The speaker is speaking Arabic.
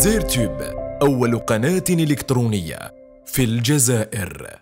زيرتيوب أول قناة إلكترونية في الجزائر